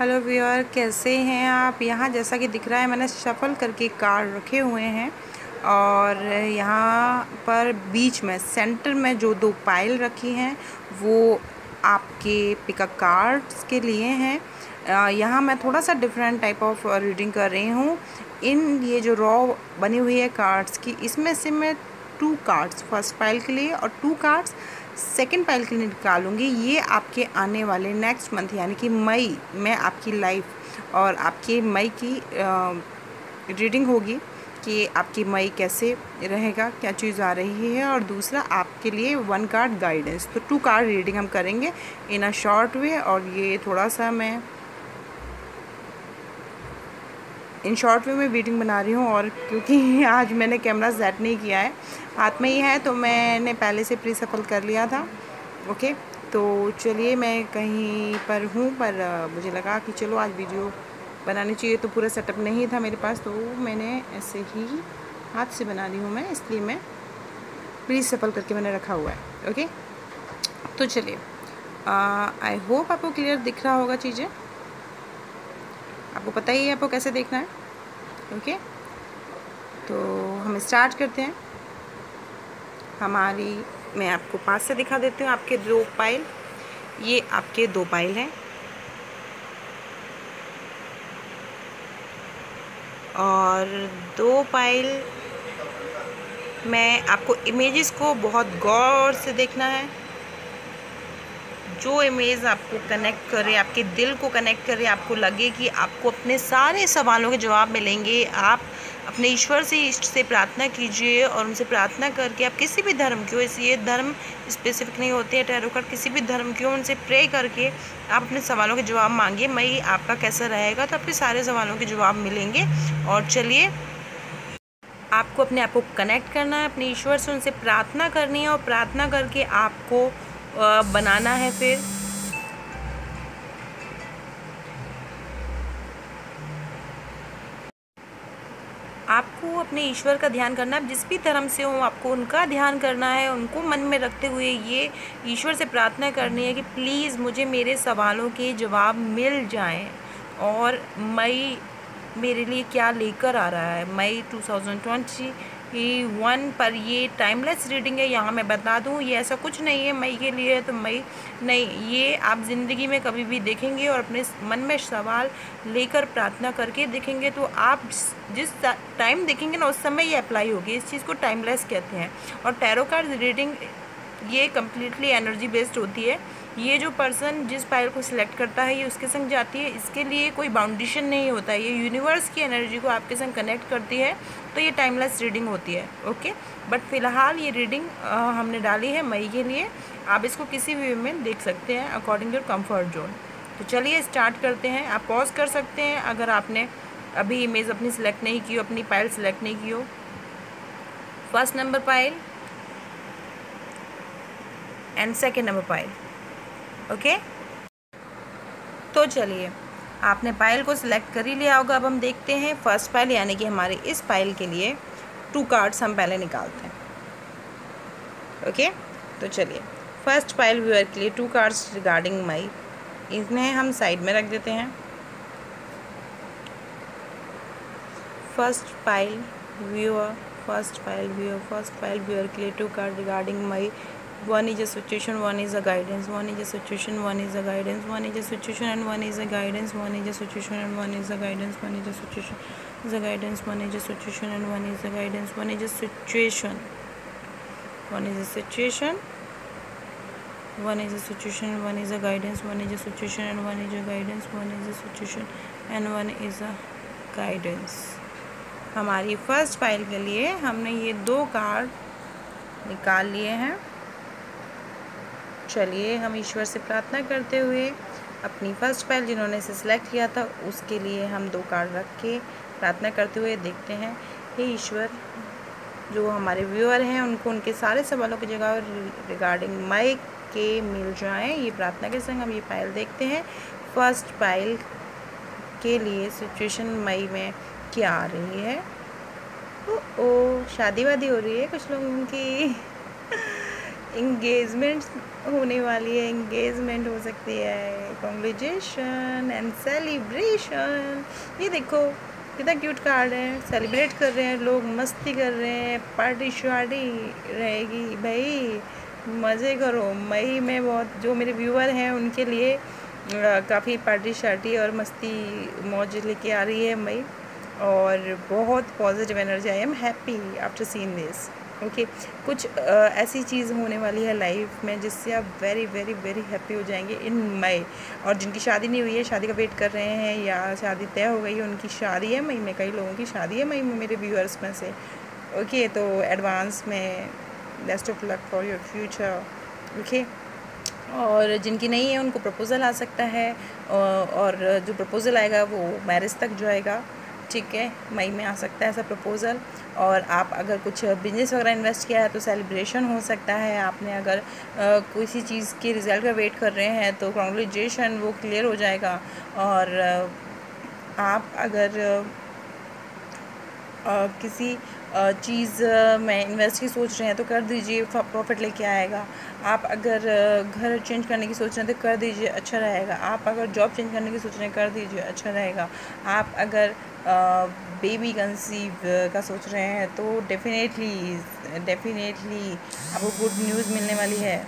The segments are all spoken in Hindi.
हेलो व्यूअर, कैसे हैं आप? यहाँ जैसा कि दिख रहा है, मैंने शफल करके कार्ड रखे हुए हैं और यहाँ पर बीच में, सेंटर में जो दो पाइल रखी हैं, वो आपके पिकअप कार्ड्स के लिए हैं। यहाँ मैं थोड़ा सा डिफरेंट टाइप ऑफ़ रीडिंग कर रही हूँ। इन ये जो रॉ बनी हुई है कार्ड्स की, इसमें से मैं टू कार्ड्स फ़र्स्ट पाइल के लिए और टू कार्ड्स सेकेंड पाइल के लिए निकालूँगी। ये आपके आने वाले नेक्स्ट मंथ यानी कि मई में आपकी लाइफ और आपके मई की रीडिंग होगी कि आपकी मई कैसे रहेगा, क्या चीज़ आ रही है और दूसरा आपके लिए वन कार्ड गाइडेंस तो टू कार्ड रीडिंग हम करेंगे इन अ शॉर्ट वे और ये थोड़ा सा मैं इन शॉर्ट वे में वीडिंग बना रही हूँ और क्योंकि आज मैंने कैमरा सेट नहीं किया है। हाथ में ही है तो मैंने पहले से प्री सफल कर लिया था। ओके तो चलिए मैं कहीं पर हूँ, पर मुझे लगा कि चलो आज वीडियो बनानी चाहिए तो पूरा सेटअप नहीं था मेरे पास तो मैंने ऐसे ही हाथ से बना रही हूँ मैं, इसलिए मैं प्री सफल करके मैंने रखा हुआ है। ओके तो चलिए आई होप आपको क्लियर दिख रहा होगा चीज़ें। आपको पता ही है, आपको कैसे देखना है। ओके? तो हम स्टार्ट करते हैं। हमारी, मैं आपको पास से दिखा देती हूँ, आपके दो पाइल। ये आपके दो पाइल हैं। और दो पाइल मैं आपको इमेजेस को बहुत गौर से देखना है। जो इमेज आपको कनेक्ट करे आपके दिल को कनेक्ट करे आपको लगे कि आपको अपने सारे सवालों के जवाब मिलेंगे, आप अपने ईश्वर से इष्ट से प्रार्थना कीजिए और उनसे प्रार्थना करके आप किसी भी धर्म की हो ये धर्म स्पेसिफिक नहीं होते हैं टैरो कार्ड किसी भी धर्म की हो, उनसे प्रे करके आप अपने सवालों के जवाब मांगिए मई आपका कैसा रहेगा तो आपके सारे सवालों के जवाब मिलेंगे और चलिए आपको अपने आप को कनेक्ट करना है, अपने ईश्वर से उनसे प्रार्थना करनी है और प्रार्थना करके आपको बनाना है फिर। आपको अपने ईश्वर का ध्यान करना है। जिस भी धर्म से हो, आपको उनका ध्यान करना है, उनको मन में रखते हुए ये ईश्वर से प्रार्थना करनी है कि प्लीज़ मुझे मेरे सवालों के जवाब मिल जाएँ और मई मेरे लिए क्या लेकर आ रहा है। मई 2020 कि वन पर ये टाइमलेस रीडिंग है, यहाँ मैं बता दूँ, ये ऐसा कुछ नहीं है मई के लिए तो मई नहीं, ये आप ज़िंदगी में कभी भी देखेंगे और अपने मन में सवाल लेकर प्रार्थना करके देखेंगे तो आप जिस टाइम देखेंगे ना, उस समय ये अप्लाई होगी। इस चीज़ को टाइमलेस कहते हैं। और टैरो कार्ड रीडिंग ये कम्प्लीटली एनर्जी बेस्ड होती है। ये जो पर्सन जिस पायल को सिलेक्ट करता है, ये उसके संग जाती है, इसके लिए कोई बाउंडेशन नहीं होता है। ये यूनिवर्स की एनर्जी को आपके संग कनेक्ट करती है तो ये टाइमलेस रीडिंग होती है ओके बट फ़िलहाल ये रीडिंग हमने डाली है मई के लिए। आप इसको किसी भी वे में देख सकते हैं अकॉर्डिंग टू कंफर्ट जोन तो चलिए स्टार्ट करते हैं। आप पॉज कर सकते हैं, अगर आपने अभी इमेज अपनी सिलेक्ट नहीं की हो, अपनी पाइल सिलेक्ट नहीं की हो। First number pile and second number pile okay? तो चलिए, आपने पाइल को सिलेक्ट कर ही लिया होगा। अब हम देखते हैं फ़र्स्ट पाइल यानी कि हमारे इस पाइल के लिए टू कार्ड्स हम पहले निकालते हैं। ओके? तो चलिए फ़र्स्ट पाइल व्यूअर के लिए टू कार्ड्स रिगार्डिंग माई इन्हें हम साइड में रख देते हैं। First pile viewer first pile viewer first pile viewer के लिए two card regarding my one is a situation one is a guidance one is a situation one is a guidance one is a situation and one is a guidance one is a situation and one is a guidance one is a situation is a guidance one is a situation and one is a guidance one is a situation one is a situation one is a situation one is a guidance one is a situation and one is a guidance one is a situation and one is a guidance हमारी फ़र्स्ट फ़ाइल के लिए हमने ये दो कार्ड निकाल लिए हैं चलिए हम ईश्वर से प्रार्थना करते हुए अपनी फ़र्स्ट फ़ाइल जिन्होंने इसे सिलेक्ट किया था उसके लिए हम दो कार्ड रख के प्रार्थना करते हुए देखते हैं। हे ईश्वर जो हमारे व्यूअर हैं उनको उनके सारे सवालों की जगह रिगार्डिंग मई के मिल जाएँ। ये प्रार्थना के संग हम ये फ़ाइल देखते हैं। फ़र्स्ट फ़ाइल के लिए सिचुएशन मई में क्या आ रही है? ओ, ओ शादी वादी हो रही है कुछ लोगों की। इंगेजमेंट होने वाली है इंगेजमेंट हो सकती है कॉन्ग्रेचुलेशन एंड सेलिब्रेशन ये देखो, कितना क्यूट कार्ड है। सेलिब्रेट कर रहे हैं लोग, मस्ती कर रहे हैं पार्टी शार्टी रहेगी। भाई, मज़े करो। मई में बहुत, जो मेरे व्यूअर हैं, उनके लिए काफ़ी पार्टी शार्टी और मस्ती मौज लेके आ रही है मई। और बहुत positive energy I am happy after seen this okay कुछ uh, ऐसी चीज़ होने वाली है लाइफ में जिससे आप वेरी वेरी वेरी हैप्पी हो जाएँगे इन मई और जिनकी शादी नहीं हुई है शादी का वेट कर रहे हैं या शादी तय हो गई है उनकी शादी है मई में कई लोगों की शादी है मई में मेरे व्यूअर्स में से. ओके okay, तो एडवांस में best of luck for your future okay और जिनकी नहीं है उनको प्रपोज़ल आ सकता है और जो प्रपोज़ल आएगा वो मैरिज तक जो आएगा ठीक है? मई में आ सकता है ऐसा प्रपोज़ल और आप अगर कुछ बिज़नेस वगैरह इन्वेस्ट किया है तो सेलिब्रेशन हो सकता है। आपने अगर किसी चीज़ के रिज़ल्ट का वेट कर रहे हैं तो कॉन्ग्रेचुलेशन वो क्लियर हो जाएगा। और आप अगर किसी चीज़ में इन्वेस्ट की सोच रहे हैं तो कर दीजिए प्रॉफिट लेके आएगा। आप अगर घर चेंज करने की सोच रहे हैं तो कर दीजिए अच्छा रहेगा। आप अगर जॉब चेंज करने की सोच रहे हैं, कर दीजिए अच्छा रहेगा। आप अगर बेबी कंसीव का सोच रहे हैं तो डेफिनेटली डेफिनेटली आपको गुड न्यूज़ मिलने वाली है।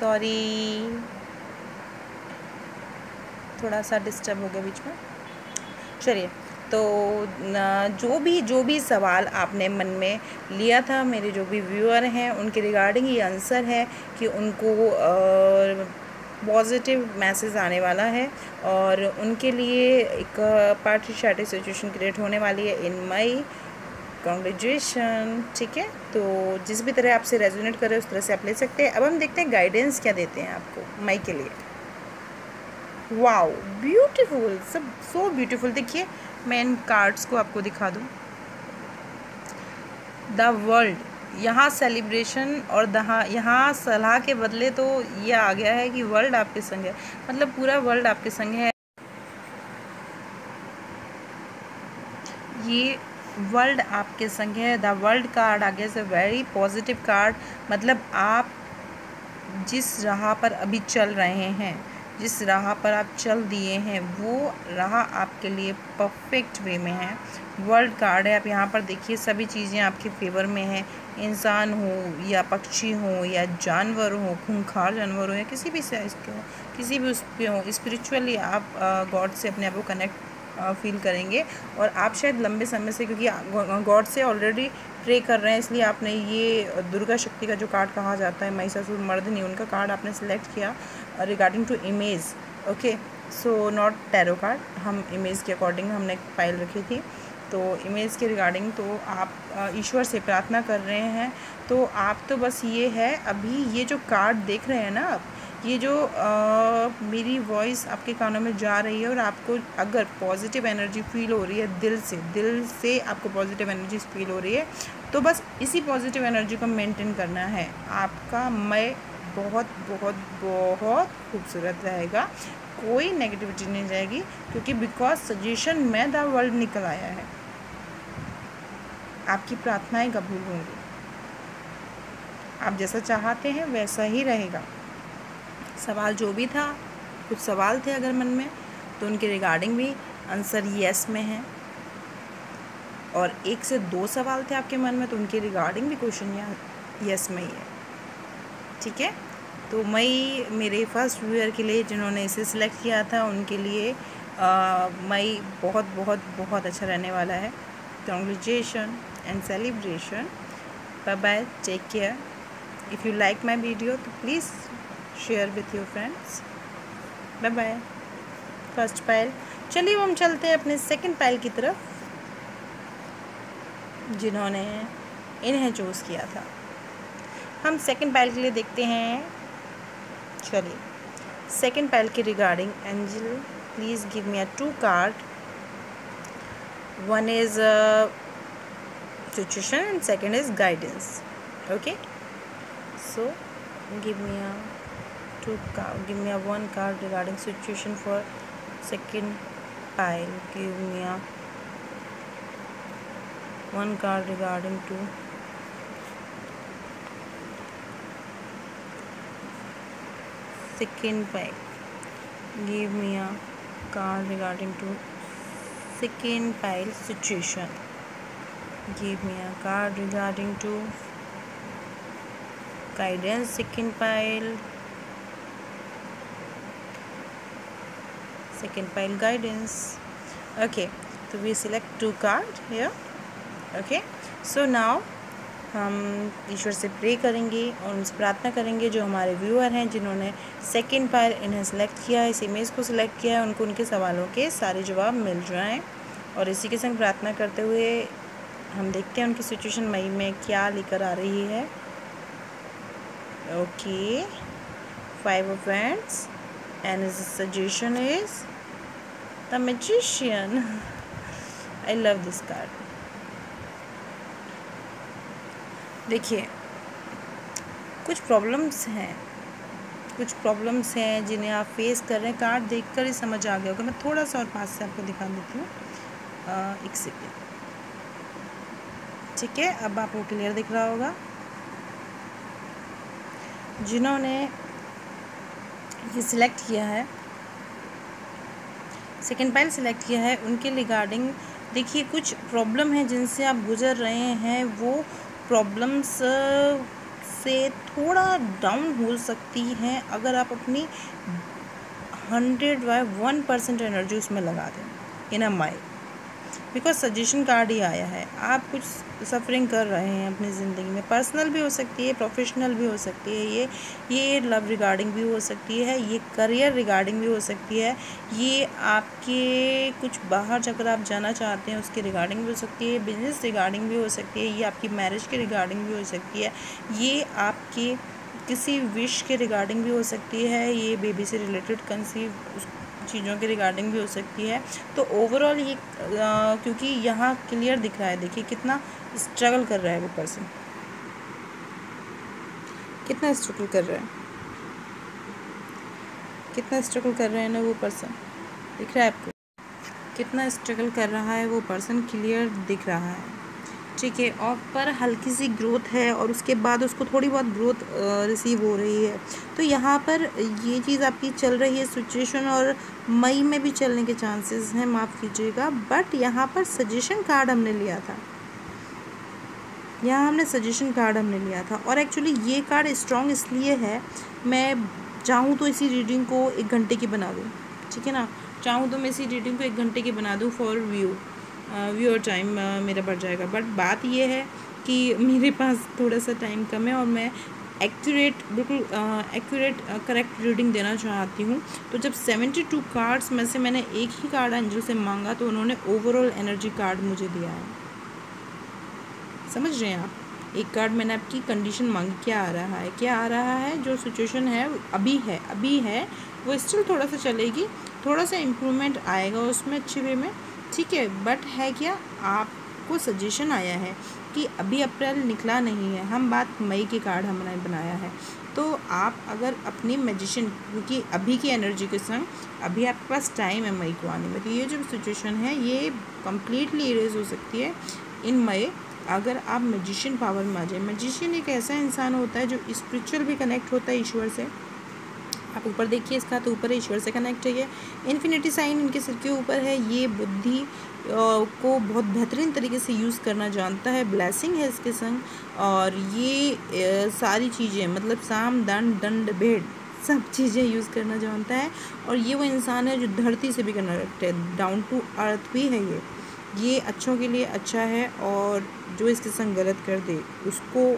सॉरी थोड़ा सा डिस्टर्ब हो गया बीच में। चलिए तो जो भी जो भी सवाल आपने मन में लिया था, मेरे जो भी व्यूअर हैं, उनके रिगार्डिंग ये आंसर है कि उनको पॉजिटिव मैसेज आने वाला है और उनके लिए एक पार्टी शार्टी सिचुएशन क्रिएट होने वाली है इन मई कॉन्ग्रेचुएशन ठीक है? तो जिस भी तरह आपसे रेजोनेट करे उस तरह से आप ले सकते हैं। अब हम देखते हैं गाइडेंस क्या देते हैं आपको मई के लिए। वाओ ब्यूटीफुल सब सो ब्यूटीफुल देखिए, मैं इन कार्ड्स को आपको दिखा दूँ। द वर्ल्ड यहाँ सेलिब्रेशन और दहाँ, यहाँ सलाह के बदले तो ये आ गया है कि वर्ल्ड आपके संग है। मतलब पूरा वर्ल्ड आपके संग है। ये वर्ल्ड आपके संग है। द वर्ल्ड कार्ड आ गया इज़ वेरी पॉजिटिव कार्ड मतलब आप जिस राह पर अभी चल रहे हैं जिस राह पर आप चल दिए हैं, वो राह आपके लिए परफेक्ट वे में है। वर्ल्ड कार्ड है। आप यहाँ पर देखिए, सभी चीज़ें आपके फेवर में हैं। इंसान हो या पक्षी हो या जानवर हो, खूंखार जानवर हो या किसी भी साइज़ के हो, किसी भी उस पर हो स्पिरिचुअली आप गॉड से अपने आप को कनेक्ट फील करेंगे। और आप शायद लंबे समय से, क्योंकि गॉड से ऑलरेडी प्रे कर रहे हैं, इसलिए आपने ये दुर्गा शक्ति का जो कार्ड कहा जाता है, महिषासुर मर्दनी उनका कार्ड आपने सेलेक्ट किया। Regarding two image okay so not tarot card हम इमेज के अकॉर्डिंग हमने फ़ाइल रखी थी। तो इमेज के रिगार्डिंग तो आप ईश्वर से प्रार्थना कर रहे हैं तो आप तो बस ये है अभी ये जो कार्ड देख रहे हैं ना आप ये जो आ, मेरी वॉइस आपके कानों में जा रही है और आपको अगर पॉजिटिव एनर्जी फील हो रही है दिल से दिल से आपको पॉजिटिव एनर्जी फील हो रही है तो बस इसी पॉजिटिव एनर्जी को मेंटेन करना है। आपका मैं बहुत बहुत बहुत खूबसूरत रहेगा। कोई नेगेटिविटी नहीं जाएगी क्योंकि बिकॉज़ सजेशन में द वर्ल्ड निकल आया है। आपकी प्रार्थनाएँ कबूल होंगी। आप जैसा चाहते हैं, वैसा ही रहेगा। सवाल जो भी था, कुछ सवाल थे अगर मन में तो उनके रिगार्डिंग भी आंसर यस में है। और एक से दो सवाल थे आपके मन में तो उनके रिगार्डिंग भी क्वेश्चन यस में ही है। ठीक है? तो मई मेरे फ़र्स्ट व्यूअर के लिए जिन्होंने इसे सिलेक्ट किया था, उनके लिए मई बहुत बहुत बहुत अच्छा रहने वाला है। Congratulation and celebration bye bye take care if you like my video तो please share with your friends bye bye first pile चलिए हम चलते हैं अपने सेकंड पायल की तरफ़, जिन्होंने इन्हें चूज़ किया था। हम सेकंड पायल के लिए देखते हैं। actually second pile. regarding angel please give me a two card one is uh, situation and second is guidance okay so give me a two card give me a one card regarding situation for second pile give me a one card regarding two. Second pile give me a card regarding to second pile situation. Give me a card regarding to guidance second pile. Second pile guidance. Okay so we select two card here. Okay so now हम ईश्वर से प्रे करेंगे और उनसे प्रार्थना करेंगे जो हमारे व्यूअर हैं, जिन्होंने सेकंड पायर इन्हें सेलेक्ट किया है, इस इमेज को सिलेक्ट किया है, उनको उनके सवालों के सारे जवाब मिल जाएँ और इसी के संग प्रार्थना करते हुए हम देखते हैं उनकी सिचुएशन मई में क्या लेकर आ रही है। Okay five of and is suggestion is the magician I love this card देखिए, कुछ प्रॉब्लम्स हैं। कुछ प्रॉब्लम्स हैं जिन्हें आप फेस कर रहे हैं कार्ड देखकर ही समझ आ गया होगा। मैं थोड़ा सा और पास से आपको दिखा देती हूँ। एक सेकेंड ठीक है, अब आपको क्लियर दिख रहा होगा। जिन्होंने ये सिलेक्ट किया है सेकेंड पाइल सिलेक्ट किया है, उनके रिगार्डिंग देखिए कुछ प्रॉब्लम है जिनसे आप गुजर रहे हैं, वो प्रॉब्लम्स से थोड़ा डाउन हो सकती हैं अगर आप अपनी hundred by one percent energy उसमें लगा दें in a mind because suggestion card ही आया है। आप कुछ सफरिंग कर रहे हैं अपनी ज़िंदगी में। पर्सनल भी हो सकती है प्रोफेशनल भी हो सकती है ये। ये लव रिगार्डिंग भी हो सकती है, ये करियर रिगार्डिंग भी हो सकती है। ये आपके कुछ बाहर अगर आप जाना चाहते हैं, उसके रिगार्डिंग भी हो सकती है बिज़नेस रिगार्डिंग भी हो सकती है, ये आपकी मैरिज के रिगार्डिंग भी हो सकती है। ये आपके किसी विश के रिगार्डिंग भी हो सकती है, ये बेबी से रिलेटेड कंसीव चीज़ों के रिगार्डिंग भी हो सकती है। तो ओवरऑल ये आ, क्योंकि यहाँ क्लियर दिख रहा है देखिए कितना स्ट्रगल कर रहा है वो पर्सन कितना स्ट्रगल कर रहा है? कितना स्ट्रगल कर रहे हैं ना वो पर्सन दिख रहा है आपको? कितना स्ट्रगल कर रहा है वो पर्सन क्लियर दिख रहा है। ठीक है और पर हल्की सी ग्रोथ है और उसके बाद उसको थोड़ी बहुत ग्रोथ रिसीव हो रही है। तो यहाँ पर ये चीज़ आपकी चल रही है सिचुएशन और मई में भी चलने के चांसेस हैं, माफ़ कीजिएगा। बट यहाँ पर सजेशन कार्ड हमने लिया था। यहाँ हमने सजेशन कार्ड हमने लिया था। और एक्चुअली ये कार्ड स्ट्रॉन्ग इसलिए है, मैं चाहूँ तो इसी रीडिंग को एक घंटे की बना दूँ। ठीक है ना? चाहूँ तो मैं इसी रीडिंग को एक घंटे की बना दूँ फॉर व्यू व्यूअर टाइम मेरा बढ़ जाएगा। बट बात ये है कि मेरे पास थोड़ा सा टाइम कम है और मैं एक्यूरेट बिल्कुल एक्यूरेट करेक्ट रीडिंग देना चाहती हूँ। तो जब सेवेंटी टू कार्ड्स में से मैंने एक ही कार्ड एंजल से मांगा तो उन्होंने ओवरऑल एनर्जी कार्ड मुझे दिया है। समझ रहे हैं आप? एक कार्ड मैंने आपकी कंडीशन मांगी, क्या आ रहा है? क्या आ रहा है? जो सिचुएशन है, अभी है अभी है, वो स्टिल थोड़ा सा चलेगी। थोड़ा सा इम्प्रूवमेंट आएगा उसमें अच्छे वे में। ठीक है बट है क्या? आपको सजेशन आया है कि अभी अप्रैल निकला नहीं है, हम बात मई के कार्ड हमने बनाया है। तो आप अगर अपनी मैजिशियन क्योंकि अभी की एनर्जी के संग, अभी आपके पास टाइम है मई को आने में तो ये जो सिचुएशन है, ये कम्प्लीटली इरेज हो सकती है इन मई। अगर आप मैजिशियन पावर में आ जाए मैजिशियन एक ऐसा इंसान होता है जो स्पिरिचुअल भी कनेक्ट होता है ईश्वर से। आप ऊपर देखिए, इसका तो ऊपर ईश्वर से कनेक्ट है ये। इन्फिनिटी साइन इनके सिर के ऊपर है, ये बुद्धि को बहुत बेहतरीन तरीके से यूज़ करना जानता है। ब्लैसिंग है इसके संग, और ये सारी चीज़ें मतलब साम, दंड दंड भेड़ सब चीज़ें यूज़ करना जानता है। और ये वो इंसान है जो धरती से भी कनेक्ट है डाउन टू अर्थ भी है ये। ये अच्छों के लिए अच्छा है, और जो इसके संग गलत कर दे, उसको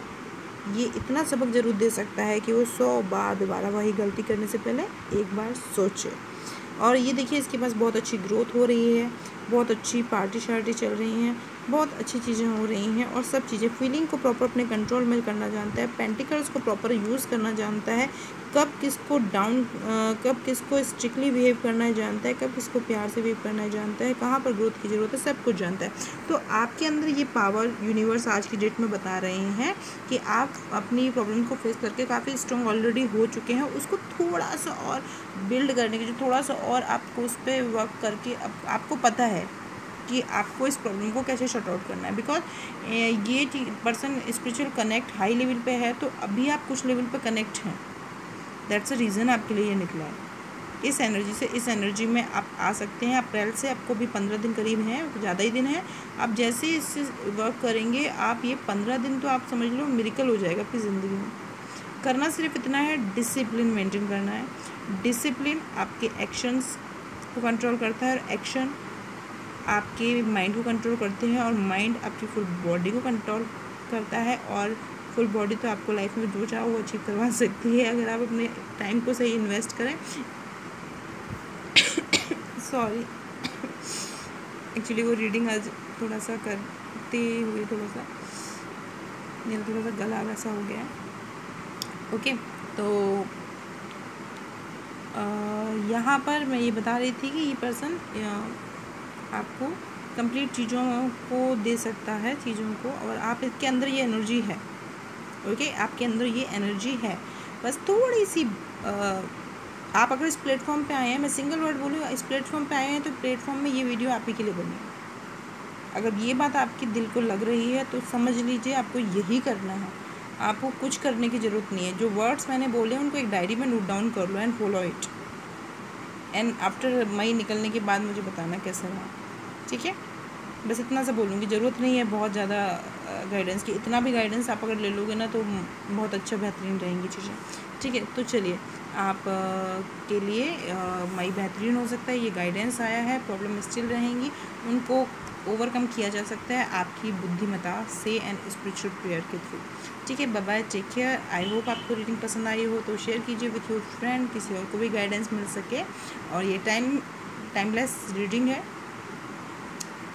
ये इतना सबक ज़रूर दे सकता है कि वो सौ बार दोबारा वही गलती करने से पहले एक बार सोचे। और ये देखिए, इसके पास बहुत अच्छी ग्रोथ हो रही है, बहुत अच्छी पार्टी शार्टी चल रही हैं, बहुत अच्छी चीज़ें हो रही हैं और सब चीज़ें फीलिंग को प्रॉपर अपने कंट्रोल में करना जानता है पेंटिकल्स को प्रॉपर यूज़ करना जानता है कब किसको डाउन कब किसको स्ट्रिक्टली बिहेव करना है जानता है कब किसको प्यार से बिहेव करना है जानता है कहाँ पर ग्रोथ की ज़रूरत है सब कुछ जानता है। तो आपके अंदर ये पावर यूनिवर्स आज की डेट में बता रहे हैं कि आप अपनी प्रॉब्लम को फेस करके काफ़ी स्ट्रॉन्ग ऑलरेडी हो चुके हैं उसको थोड़ा सा और बिल्ड करने के जो थोड़ा सा और आपको उस पर वर्क करके आप, आपको पता है कि आपको इस प्रॉब्लम को कैसे शॉर्ट आउट करना है। बिकॉज़ ये person spiritual connect high level पे है तो अभी आप कुछ लेवल पे कनेक्ट हैं। दैट्स अ रीज़न आपके लिए ये निकला है। इस एनर्जी से, इस एनर्जी में आप आ सकते हैं। अप्रैल से, आपको भी पंद्रह दिन करीब हैं ज़्यादा ही दिन है। आप जैसे इससे वर्क करेंगे, आप ये पंद्रह दिन तो आप समझ लो मेरिकल हो जाएगा आपकी ज़िंदगी में। करना सिर्फ़ इतना है डिसिप्लिन मेंटेन करना है। डिसिप्लिन आपके एक्शंस को कंट्रोल करता है और एक्शन आपके माइंड को कंट्रोल करते हैं और माइंड आपकी फुल बॉडी को कंट्रोल करता है और फुल बॉडी तो आपको लाइफ में जो चाहो वो अचीव करवा सकती है। अगर आप अपने टाइम को सही इन्वेस्ट करें। सॉरी एक्चुअली वो रीडिंग आज थोड़ा सा करते हुए थोड़ा सा मेरा थोड़ा सा गला वैसा हो गया है। ओके तो यहाँ पर मैं ये बता रही थी कि ये पर्सन आपको कंप्लीट चीज़ों को दे सकता है, चीज़ों को, और आप इसके अंदर ये एनर्जी है। ओके? आपके अंदर ये एनर्जी है। बस थोड़ी सी आ, आप अगर इस प्लेटफॉर्म पे आए हैं मैं सिंगल वर्ड बोलूँ इस प्लेटफॉर्म पे आए हैं तो प्लेटफॉर्म में ये वीडियो आप ही के लिए बनी अगर ये बात आपके दिल को लग रही है तो समझ लीजिए आपको यही करना है। आपको कुछ करने की ज़रूरत नहीं है। जो वर्ड्स मैंने बोले हैं उनको एक डायरी में नोट डाउन कर लो and follow it and after मई निकलने के बाद मुझे बताना कैसा रहा। ठीक है? बस इतना सा बोलूँगी। ज़रूरत नहीं है बहुत ज़्यादा गाइडेंस की। इतना भी गाइडेंस आप अगर ले लोगे ना तो बहुत अच्छा बेहतरीन रहेंगी चीज़ें। ठीक है तो चलिए, आप के लिए मई बेहतरीन हो सकता है, ये गाइडेंस आया है प्रॉब्लम स्टिल रहेंगी। उनको ओवरकम किया जा सकता है आपकी बुद्धिमता से एंड स्पिरिचुअल प्रेयर के थ्रू ठीक है bye take care I hope आपको रीडिंग पसंद आई हो तो शेयर कीजिए विथ योर फ्रेंड किसी और को भी गाइडेंस मिल सके। और ये टाइम टाइमलेस रीडिंग है।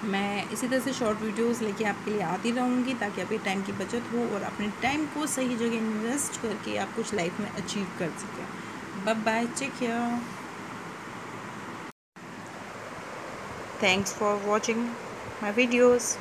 मैं इसी तरह से शॉर्ट वीडियोस लेके आपके लिए आती रहूँगी ताकि आपके टाइम की बचत हो और अपने टाइम को सही जगह इन्वेस्ट करके आप कुछ लाइफ में अचीव कर सकें। बब bye care thanks for watching my videos.